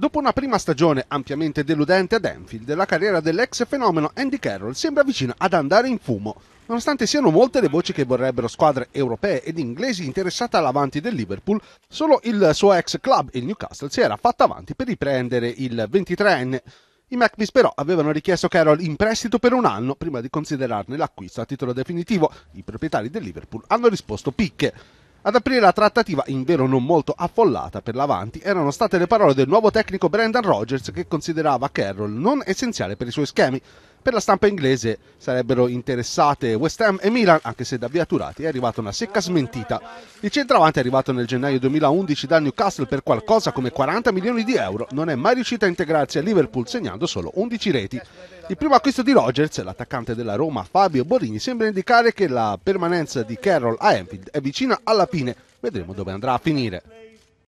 Dopo una prima stagione ampiamente deludente ad Anfield, la carriera dell'ex fenomeno Andy Carroll sembra vicina ad andare in fumo. Nonostante siano molte le voci che vorrebbero squadre europee ed inglesi interessate all'avanti del Liverpool, solo il suo ex club, il Newcastle, si era fatto avanti per riprendere il 23enne. I McVis però avevano richiesto Carroll in prestito per un anno prima di considerarne l'acquisto a titolo definitivo. I proprietari del Liverpool hanno risposto picche. Ad aprire la trattativa, in vero non molto affollata per l'avanti, erano state le parole del nuovo tecnico Brendan Rodgers che considerava Carroll non essenziale per i suoi schemi. Per la stampa inglese sarebbero interessate West Ham e Milan, anche se da via Turati è arrivata una secca smentita. Il centravanti è arrivato nel gennaio 2011 dal Newcastle per qualcosa come 40 milioni di euro, non è mai riuscito a integrarsi a Liverpool segnando solo 11 reti. Il primo acquisto di Rogers, l'attaccante della Roma Fabio Borini, sembra indicare che la permanenza di Carroll a Anfield è vicina alla fine. Vedremo dove andrà a finire.